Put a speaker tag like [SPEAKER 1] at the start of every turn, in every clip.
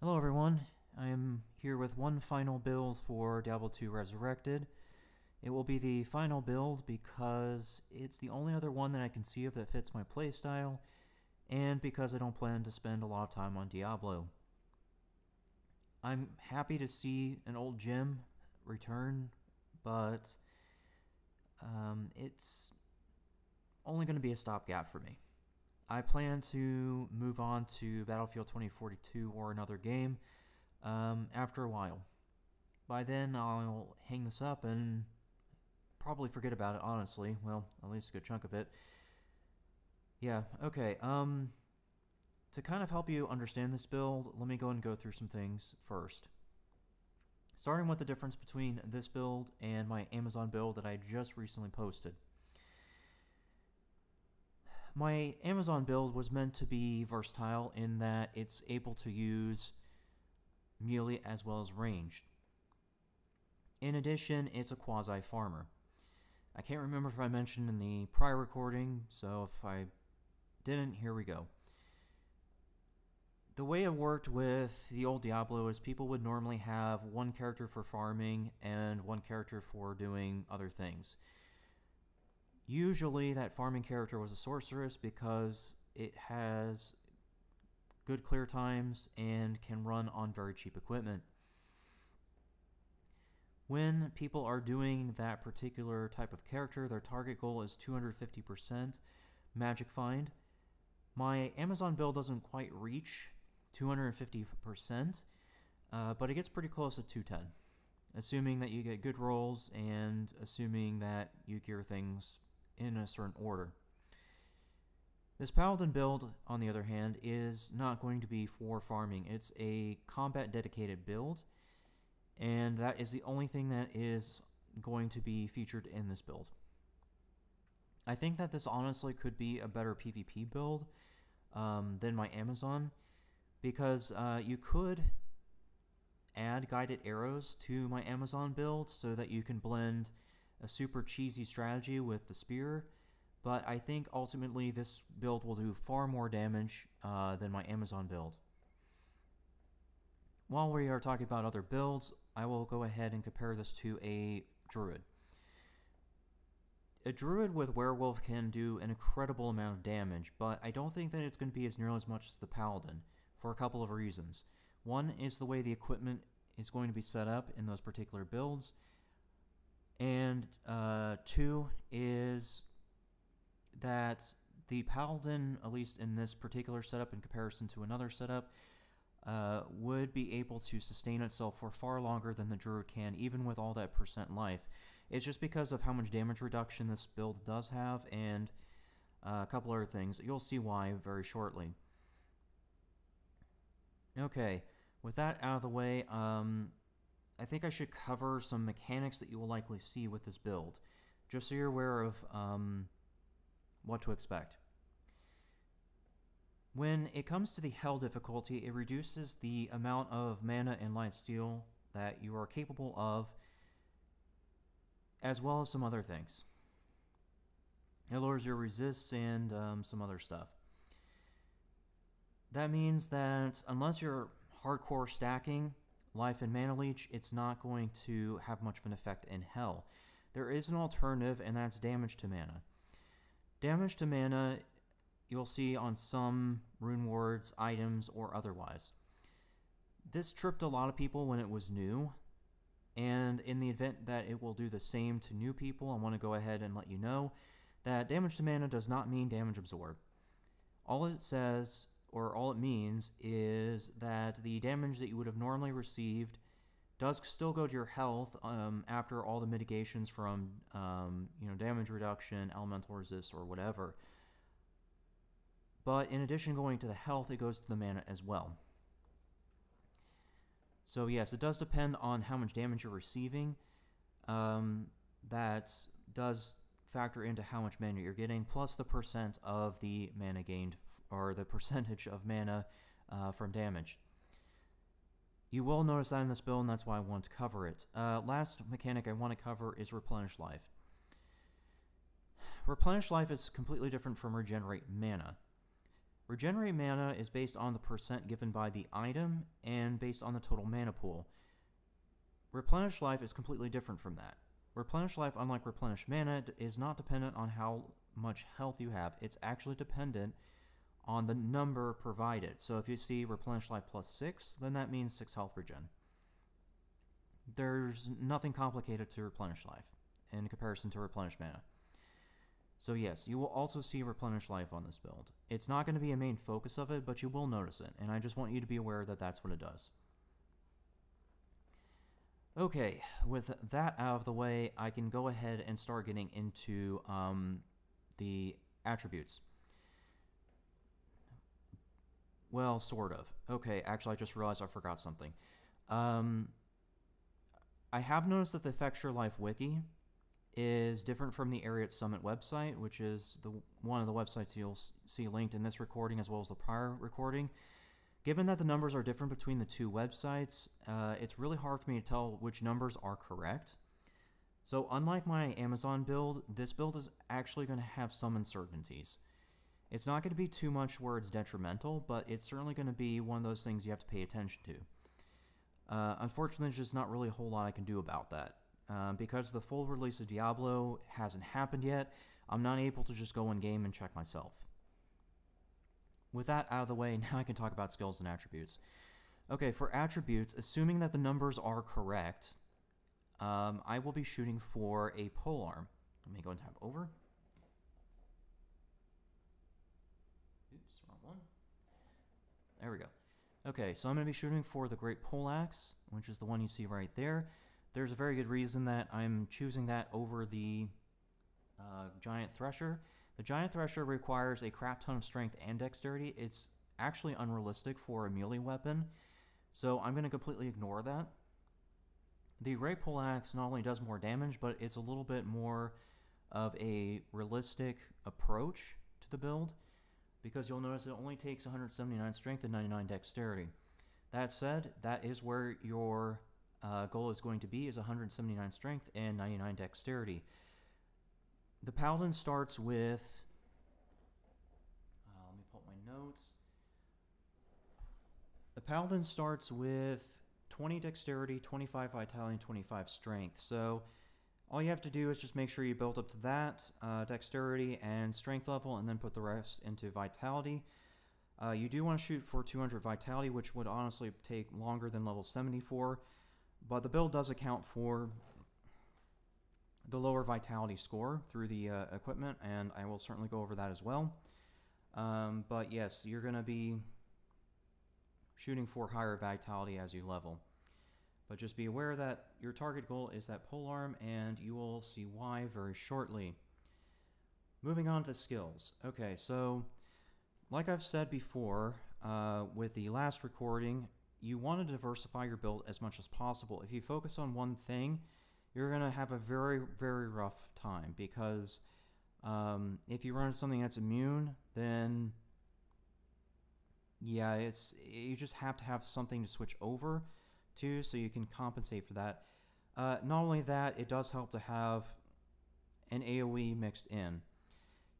[SPEAKER 1] Hello everyone, I am here with one final build for Diablo 2 Resurrected. It will be the final build because it's the only other one that I can see of that fits my playstyle, and because I don't plan to spend a lot of time on Diablo. I'm happy to see an old gem return, but um, it's only going to be a stopgap for me. I plan to move on to Battlefield 2042 or another game um, after a while. By then, I'll hang this up and probably forget about it, honestly. Well, at least a good chunk of it. Yeah, okay. Um, to kind of help you understand this build, let me go and go through some things first. Starting with the difference between this build and my Amazon build that I just recently posted. My Amazon build was meant to be versatile in that it's able to use melee as well as ranged. In addition, it's a quasi farmer. I can't remember if I mentioned in the prior recording, so if I didn't, here we go. The way it worked with the old Diablo is people would normally have one character for farming and one character for doing other things. Usually that farming character was a sorceress because it has good clear times and can run on very cheap equipment. When people are doing that particular type of character, their target goal is 250% magic find. My Amazon bill doesn't quite reach 250%, uh, but it gets pretty close to 210, assuming that you get good rolls and assuming that you gear things in a certain order. This Paladin build, on the other hand, is not going to be for farming. It's a combat dedicated build, and that is the only thing that is going to be featured in this build. I think that this honestly could be a better PvP build um, than my Amazon, because uh, you could add guided arrows to my Amazon build so that you can blend a super cheesy strategy with the spear, but I think ultimately this build will do far more damage uh, than my Amazon build. While we are talking about other builds, I will go ahead and compare this to a Druid. A Druid with Werewolf can do an incredible amount of damage, but I don't think that it's going to be as nearly as much as the Paladin, for a couple of reasons. One is the way the equipment is going to be set up in those particular builds, and uh, two is that the Paladin, at least in this particular setup in comparison to another setup, uh, would be able to sustain itself for far longer than the Druid can, even with all that percent life. It's just because of how much damage reduction this build does have, and uh, a couple other things. You'll see why very shortly. Okay, with that out of the way, um, I think I should cover some mechanics that you will likely see with this build, just so you're aware of um, what to expect. When it comes to the Hell difficulty, it reduces the amount of mana and life steal that you are capable of, as well as some other things. It lowers your resists and um, some other stuff. That means that unless you're hardcore stacking, life and mana leech, it's not going to have much of an effect in hell. There is an alternative, and that's damage to mana. Damage to mana you'll see on some rune words, items, or otherwise. This tripped a lot of people when it was new, and in the event that it will do the same to new people, I want to go ahead and let you know that damage to mana does not mean damage absorb. All it says or all it means is that the damage that you would have normally received does still go to your health um, after all the mitigations from um, you know damage reduction, elemental resist, or whatever. But in addition going to the health, it goes to the mana as well. So yes, it does depend on how much damage you're receiving. Um, that does factor into how much mana you're getting, plus the percent of the mana gained or the percentage of mana uh, from damage. You will notice that in this build, and that's why I want to cover it. Uh, last mechanic I want to cover is Replenish Life. Replenish Life is completely different from Regenerate Mana. Regenerate mana is based on the percent given by the item and based on the total mana pool. Replenish life is completely different from that. Replenish life, unlike replenish mana, is not dependent on how much health you have. It's actually dependent on the number provided. So if you see replenish life plus 6, then that means 6 health regen. There's nothing complicated to replenish life in comparison to replenish mana. So yes, you will also see replenish life on this build. It's not going to be a main focus of it, but you will notice it, and I just want you to be aware that that's what it does. Okay, with that out of the way, I can go ahead and start getting into um, the attributes. Well, sort of. Okay, actually, I just realized I forgot something. Um, I have noticed that the Fextralife Wiki is different from the Arreat Summit website, which is the one of the websites you'll see linked in this recording as well as the prior recording. Given that the numbers are different between the two websites, uh, it's really hard for me to tell which numbers are correct. So unlike my Amazon build, this build is actually going to have some uncertainties. It's not going to be too much where it's detrimental, but it's certainly going to be one of those things you have to pay attention to. Uh, unfortunately, there's just not really a whole lot I can do about that. Um, because the full release of Diablo hasn't happened yet, I'm not able to just go in game and check myself. With that out of the way, now I can talk about skills and attributes. Okay, for attributes, assuming that the numbers are correct, um, I will be shooting for a polearm. Let me go and tap over. There we go. Okay, so I'm going to be shooting for the Great Poleaxe, which is the one you see right there. There's a very good reason that I'm choosing that over the uh, Giant Thresher. The Giant Thresher requires a crap ton of strength and dexterity. It's actually unrealistic for a melee weapon, so I'm going to completely ignore that. The Great Poleaxe not only does more damage, but it's a little bit more of a realistic approach to the build because you'll notice it only takes 179 strength and 99 dexterity. That said, that is where your uh, goal is going to be is 179 strength and 99 dexterity. The paladin starts with. Uh, let me pull up my notes. The paladin starts with 20 dexterity, 25 vitality, and 25 strength. So all you have to do is just make sure you build up to that uh, dexterity and strength level, and then put the rest into vitality. Uh, you do want to shoot for 200 vitality, which would honestly take longer than level 74. But the build does account for the lower vitality score through the uh, equipment, and I will certainly go over that as well. Um, but yes, you're going to be shooting for higher vitality as you level. But just be aware that your target goal is that polearm, and you will see why very shortly. Moving on to the skills. Okay, so like I've said before, uh, with the last recording, you want to diversify your build as much as possible. If you focus on one thing, you're going to have a very, very rough time because um, if you run something that's immune, then yeah, it's you just have to have something to switch over to so you can compensate for that. Uh, not only that, it does help to have an AoE mixed in.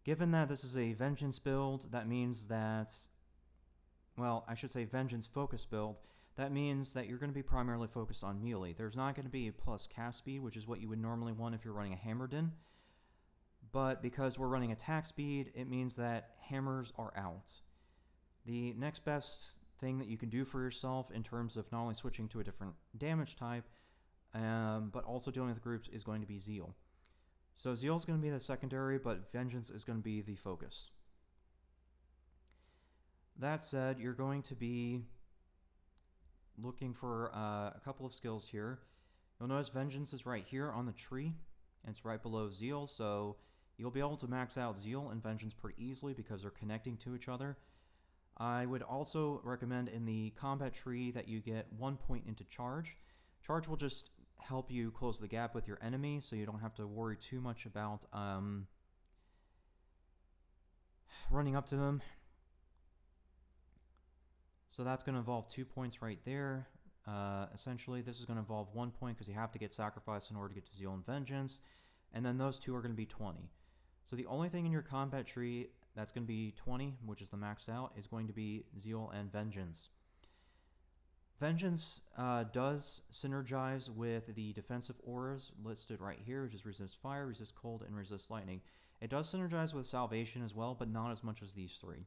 [SPEAKER 1] Given that this is a Vengeance build, that means that well, I should say vengeance focus build, that means that you're going to be primarily focused on melee. There's not going to be a plus cast speed, which is what you would normally want if you're running a Hammerdin. But because we're running attack speed, it means that hammers are out. The next best thing that you can do for yourself in terms of not only switching to a different damage type, um, but also dealing with groups is going to be Zeal. So Zeal is going to be the secondary, but Vengeance is going to be the focus. That said, you're going to be looking for uh, a couple of skills here. You'll notice Vengeance is right here on the tree. And it's right below Zeal, so you'll be able to max out Zeal and Vengeance pretty easily because they're connecting to each other. I would also recommend in the combat tree that you get one point into Charge. Charge will just help you close the gap with your enemy, so you don't have to worry too much about um, running up to them so that's going to involve two points right there. Uh, essentially, this is going to involve one point because you have to get sacrificed in order to get to Zeal and Vengeance. And then those two are going to be 20. So the only thing in your combat tree that's going to be 20, which is the maxed out, is going to be Zeal and Vengeance. Vengeance uh, does synergize with the defensive auras listed right here, which is resist fire, resist cold, and resist lightning. It does synergize with salvation as well, but not as much as these three.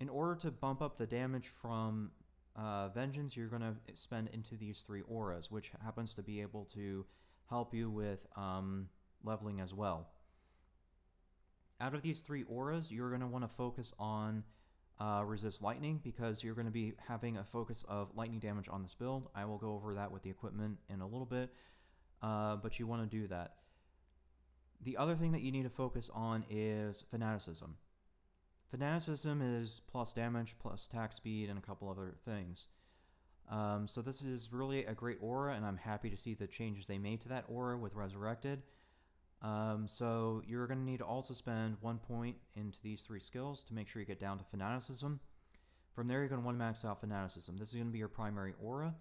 [SPEAKER 1] In order to bump up the damage from uh, Vengeance, you're going to spend into these three auras, which happens to be able to help you with um, leveling as well. Out of these three auras, you're going to want to focus on uh, resist lightning because you're going to be having a focus of lightning damage on this build. I will go over that with the equipment in a little bit, uh, but you want to do that. The other thing that you need to focus on is fanaticism. Fanaticism is plus damage, plus attack speed, and a couple other things. Um, so this is really a great aura, and I'm happy to see the changes they made to that aura with Resurrected. Um, so you're going to need to also spend one point into these three skills to make sure you get down to Fanaticism. From there, you're going to want to max out Fanaticism. This is going to be your primary aura,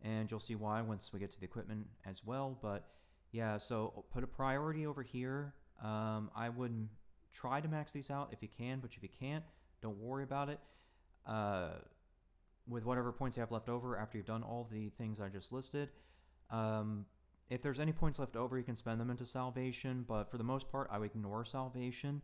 [SPEAKER 1] and you'll see why once we get to the equipment as well. But yeah, so put a priority over here. Um, I would try to max these out if you can, but if you can't, don't worry about it. Uh, with whatever points you have left over after you've done all the things I just listed, um, if there's any points left over, you can spend them into salvation, but for the most part, I would ignore salvation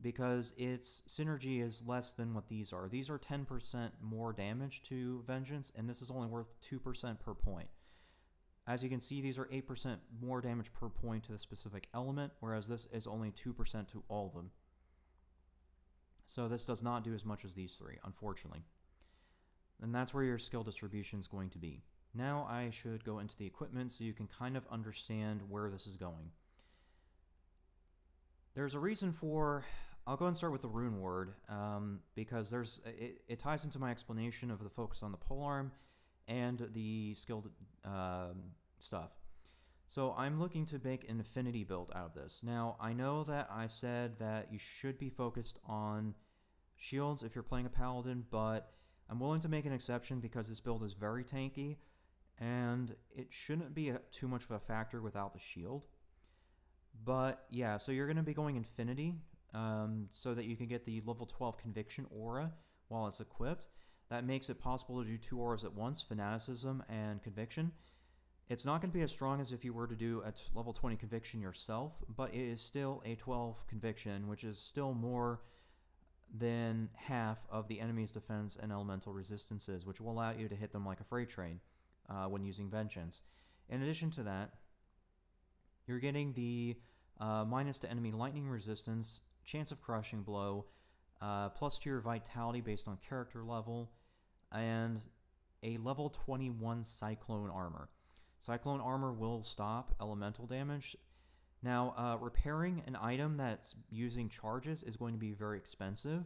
[SPEAKER 1] because its synergy is less than what these are. These are 10% more damage to vengeance, and this is only worth 2% per point. As you can see, these are 8% more damage per point to the specific element, whereas this is only 2% to all of them. So this does not do as much as these three, unfortunately. And that's where your skill distribution is going to be. Now I should go into the equipment so you can kind of understand where this is going. There's a reason for, I'll go and start with the rune word, um, because there's it, it, ties into my explanation of the focus on the polearm and the skilled um, stuff. So I'm looking to make an Infinity build out of this. Now, I know that I said that you should be focused on shields if you're playing a paladin, but I'm willing to make an exception because this build is very tanky and it shouldn't be a, too much of a factor without the shield. But yeah, so you're going to be going Infinity um, so that you can get the level 12 Conviction aura while it's equipped. That makes it possible to do two auras at once, Fanaticism and Conviction. It's not going to be as strong as if you were to do a level 20 Conviction yourself, but it is still a 12 Conviction, which is still more than half of the enemy's defense and elemental resistances, which will allow you to hit them like a freight train uh, when using Vengeance. In addition to that, you're getting the uh, minus to enemy lightning resistance, chance of crushing blow, uh, plus to your vitality based on character level, and a level 21 cyclone armor. Cyclone armor will stop elemental damage. Now, uh, repairing an item that's using charges is going to be very expensive.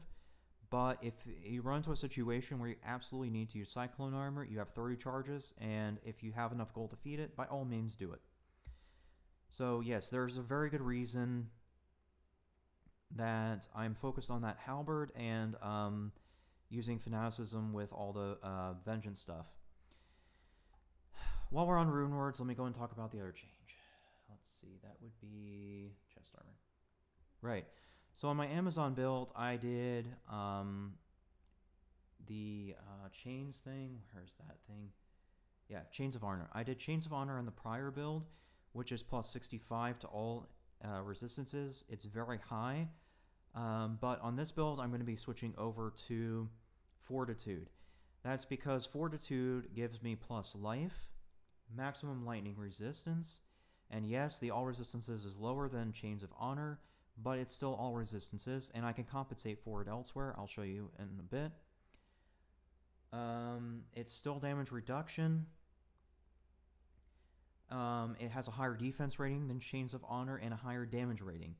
[SPEAKER 1] But if you run into a situation where you absolutely need to use Cyclone Armor, you have 30 charges, and if you have enough gold to feed it, by all means do it. So yes, there's a very good reason that I'm focused on that halberd and um, using fanaticism with all the uh, vengeance stuff. While we're on rune words, let me go and talk about the other change. Let's see, that would be chest armor. Right. So on my Amazon build, I did um, the uh, chains thing. Where's that thing? Yeah, Chains of Honor. I did Chains of Honor on the prior build, which is plus 65 to all uh, resistances. It's very high. Um, but on this build, I'm going to be switching over to Fortitude. That's because Fortitude gives me plus life, maximum lightning resistance, and yes, the all resistances is lower than Chains of Honor, but it's still all resistances, and I can compensate for it elsewhere. I'll show you in a bit. Um, it's still damage reduction. Um, it has a higher defense rating than Chains of Honor and a higher damage rating,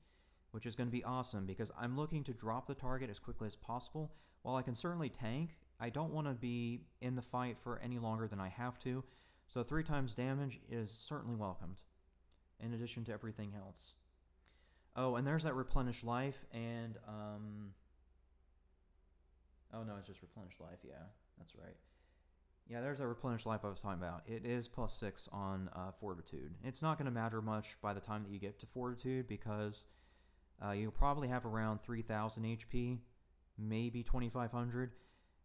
[SPEAKER 1] which is going to be awesome because I'm looking to drop the target as quickly as possible. While I can certainly tank, I don't want to be in the fight for any longer than I have to, so three times damage is certainly welcomed, in addition to everything else. Oh, and there's that replenish life and um Oh no, it's just replenish life. Yeah, that's right. Yeah, there's that replenish life I was talking about. It is plus six on uh, fortitude. It's not going to matter much by the time that you get to fortitude because uh, you'll probably have around 3000 HP, maybe 2500,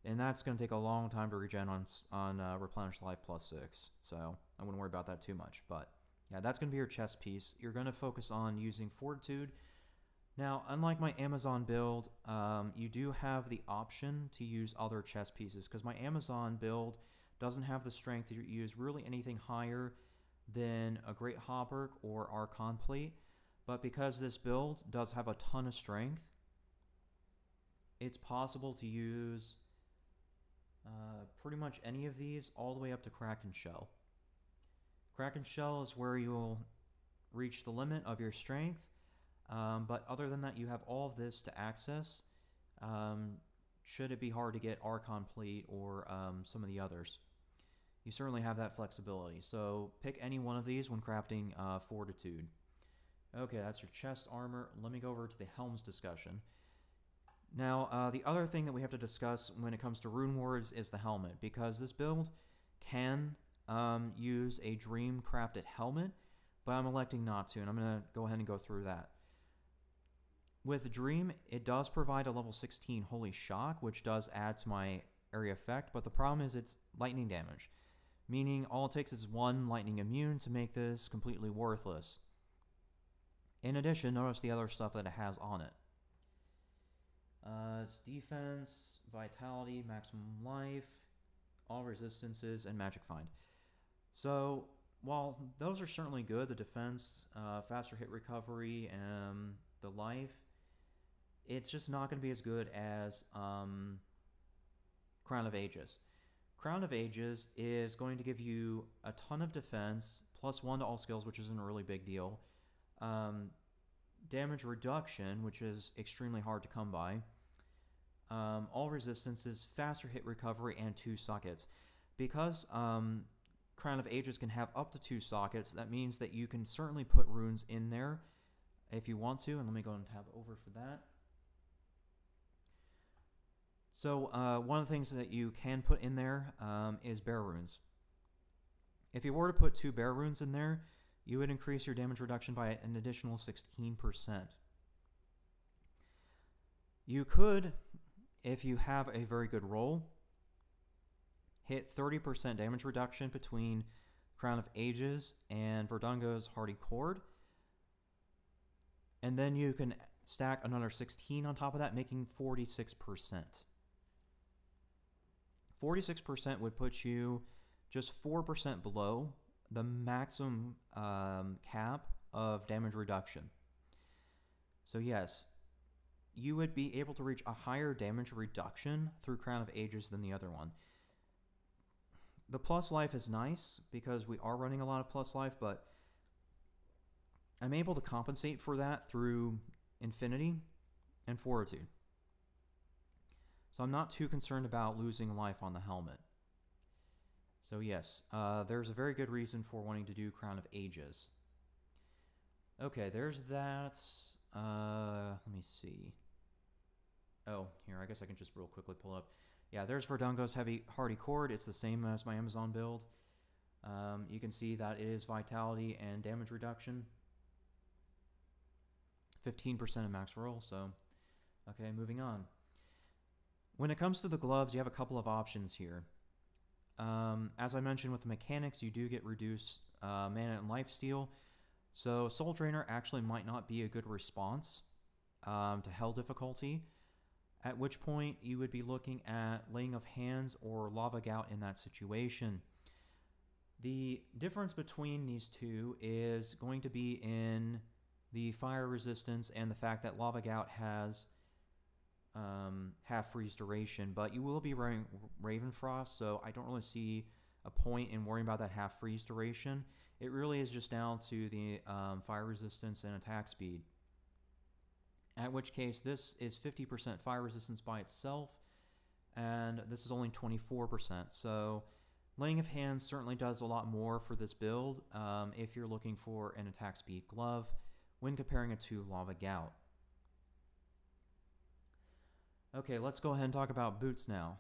[SPEAKER 1] and that's going to take a long time to regen on, on uh, Replenish Life plus 6, so I wouldn't worry about that too much. But yeah, that's going to be your chest piece. You're going to focus on using Fortitude. Now, unlike my Amazon build, um, you do have the option to use other chest pieces because my Amazon build doesn't have the strength to use really anything higher than a Great Hauberk or Archon Plate. But because this build does have a ton of strength, it's possible to use uh, pretty much any of these all the way up to Kraken Shell. Kraken Shell is where you'll reach the limit of your strength, um, but other than that, you have all of this to access. Um, should it be hard to get Archon Plate or um, some of the others you certainly have that flexibility. So pick any one of these when crafting uh, Fortitude. Okay, that's your chest armor. Let me go over to the helms discussion. Now, uh, the other thing that we have to discuss when it comes to rune words is the helmet, because this build can um, use a dream crafted helmet, but I'm electing not to, and I'm going to go ahead and go through that. With Dream, it does provide a level 16 Holy Shock, which does add to my area effect, but the problem is it's lightning damage meaning all it takes is one lightning immune to make this completely worthless. In addition, notice the other stuff that it has on it. Uh, it's defense, vitality, maximum life, all resistances, and magic find. So, while those are certainly good, the defense, uh, faster hit recovery, and the life, it's just not going to be as good as um, Crown of Ages. Crown of Ages is going to give you a ton of defense, plus one to all skills, which isn't a really big deal. Um, damage reduction, which is extremely hard to come by. Um, all resistances, faster hit recovery, and two sockets. Because um, Crown of Ages can have up to two sockets, that means that you can certainly put runes in there if you want to. And let me go and tab over for that. So uh, one of the things that you can put in there um, is Ber runes. If you were to put two Ber runes in there, you would increase your damage reduction by an additional 16%. You could, if you have a very good roll, hit 30% damage reduction between Crown of Ages and Verdungo's Hearty Cord. And then you can stack another 16 on top of that, making 46%. 46% would put you just 4% below the maximum um, cap of damage reduction. So, yes, you would be able to reach a higher damage reduction through Crown of Ages than the other one. The plus life is nice because we are running a lot of plus life, but I'm able to compensate for that through Infinity and Fortitude. So I'm not too concerned about losing life on the helmet. So yes, uh, there's a very good reason for wanting to do Crown of Ages. Okay, there's that. Uh, let me see. Oh, here, I guess I can just real quickly pull up. Yeah, there's Verdungo's Heavy Hearty Cord. It's the same as my Amazon build. Um, you can see that it is Vitality and Damage Reduction. 15% of max roll, so... Okay, moving on. When it comes to the gloves, you have a couple of options here. Um, as I mentioned with the mechanics, you do get reduced uh, mana and life steal. So Soul Drainer actually might not be a good response um, to Hell difficulty, at which point you would be looking at Laying of Hands or Lava Gout in that situation. The difference between these two is going to be in the fire resistance and the fact that Lava Gout has um, half freeze duration, but you will be running Ravenfrost, so I don't really see a point in worrying about that half freeze duration. It really is just down to the um, fire resistance and attack speed. At which case, this is 50% fire resistance by itself, and this is only 24%. So, Laying of Hands certainly does a lot more for this build um, if you're looking for an attack speed glove when comparing it to Lava Gout. Okay, let's go ahead and talk about boots now.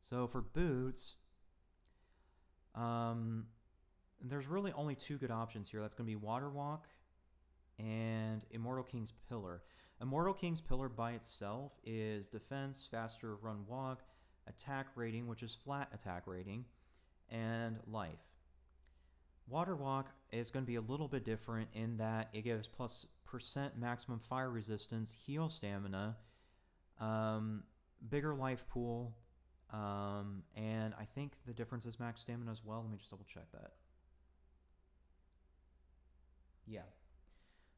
[SPEAKER 1] So for boots, um, there's really only two good options here. That's going to be Water Walk and Immortal King's Pillar. Immortal King's Pillar by itself is defense, faster run walk, attack rating, which is flat attack rating, and life. Water Walk is going to be a little bit different in that it gives plus percent maximum fire resistance, heal stamina, um, bigger life pool, um, and I think the difference is max stamina as well. Let me just double check that. Yeah.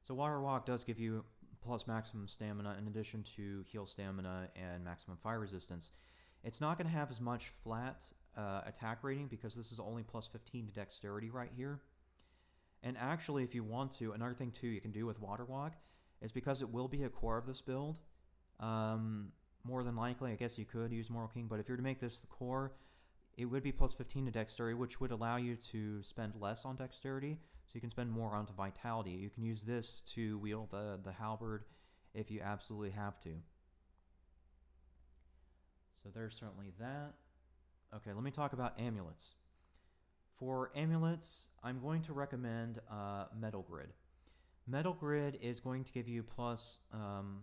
[SPEAKER 1] So Water Walk does give you plus maximum stamina in addition to heal stamina and maximum fire resistance. It's not going to have as much flat uh, attack rating because this is only plus 15 to dexterity right here. And actually, if you want to, another thing too you can do with Water Walk is because it will be a core of this build. Um, more than likely, I guess you could use Moral King, but if you're to make this the core, it would be plus 15 to dexterity, which would allow you to spend less on dexterity, so you can spend more onto vitality. You can use this to wield the, the halberd if you absolutely have to. So there's certainly that. Okay, let me talk about amulets. For amulets, I'm going to recommend uh, Metal Grid. Metal Grid is going to give you plus um,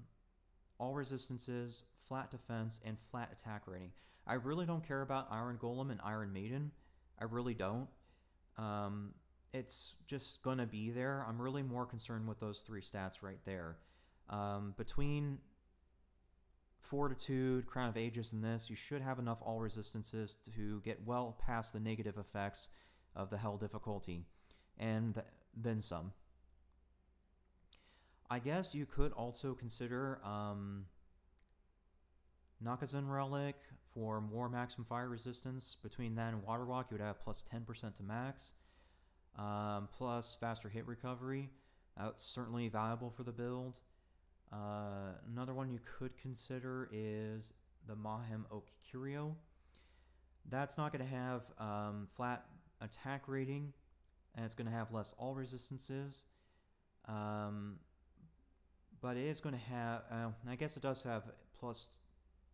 [SPEAKER 1] all resistances, flat defense, and flat attack rating. I really don't care about Iron Golem and Iron Maiden. I really don't. Um, it's just going to be there. I'm really more concerned with those three stats right there. Um, between Fortitude, Crown of Ages, and this, you should have enough all resistances to get well past the negative effects of the Hell difficulty, and th then some. I guess you could also consider um, Relic for more maximum fire resistance. Between that and Water Walk, you would have plus 10% to max, um, plus faster hit recovery. That's certainly valuable for the build. Uh, another one you could consider is the Mahim-Oak Curio. That's not going to have um, flat attack rating, and it's going to have less all resistances. Um, but it is going to have, uh, I guess it does have plus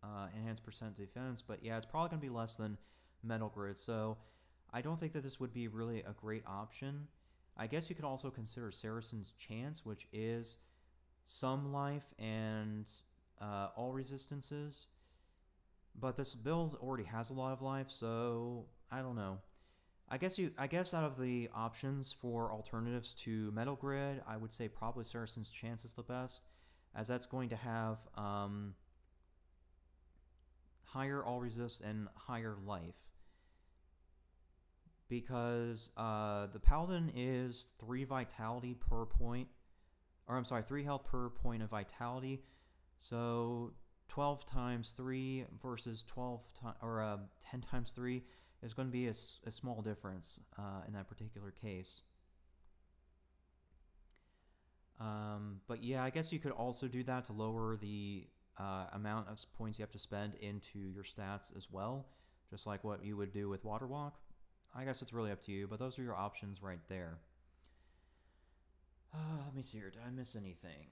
[SPEAKER 1] uh, enhanced percent defense, but yeah, it's probably going to be less than Metal Grid. So I don't think that this would be really a great option. I guess you could also consider Saracen's Chance, which is some life and uh, all resistances. But this build already has a lot of life, so I don't know. I guess you. I guess out of the options for alternatives to Metal Grid, I would say probably Saracen's Chance is the best, as that's going to have um, higher all resist and higher life. Because uh, the Paladin is 3 vitality per point, or I'm sorry, 3 health per point of vitality. So 12 times 3 versus 12 times, or uh, 10 times 3 is going to be a, a small difference uh, in that particular case. Um, but yeah, I guess you could also do that to lower the uh, amount of points you have to spend into your stats as well, just like what you would do with Water Walk. I guess it's really up to you, but those are your options right there. Uh, let me see here. Did I miss anything?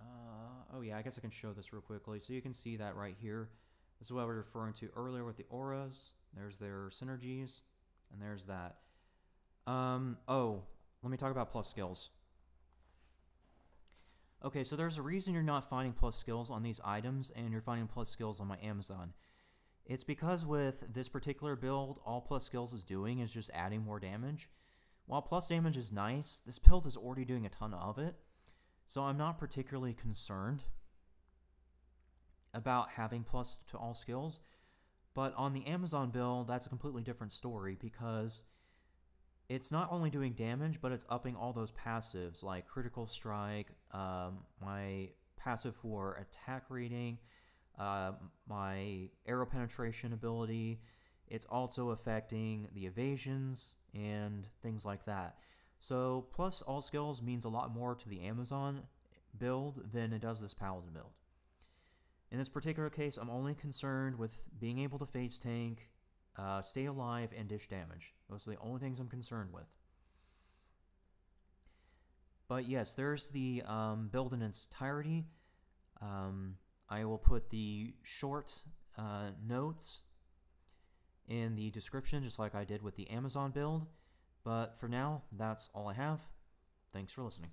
[SPEAKER 1] Uh, oh yeah, I guess I can show this real quickly. So you can see that right here. This is what we were referring to earlier with the auras. There's their synergies, and there's that. Um, oh, let me talk about plus skills. Okay, so there's a reason you're not finding plus skills on these items and you're finding plus skills on my Amazon. It's because with this particular build, all plus skills is doing is just adding more damage. While plus damage is nice, this build is already doing a ton of it, so I'm not particularly concerned about having plus to all skills. But on the Amazon build, that's a completely different story because it's not only doing damage, but it's upping all those passives like critical strike, um, my passive for attack rating, uh, my arrow penetration ability. It's also affecting the evasions and things like that. So, plus all skills means a lot more to the Amazon build than it does this Paladin build. In this particular case, I'm only concerned with being able to face tank uh, stay alive, and dish damage. Those are the only things I'm concerned with. But yes, there's the um, build in its entirety. Um, I will put the short uh, notes in the description, just like I did with the Amazon build. But for now, that's all I have. Thanks for listening.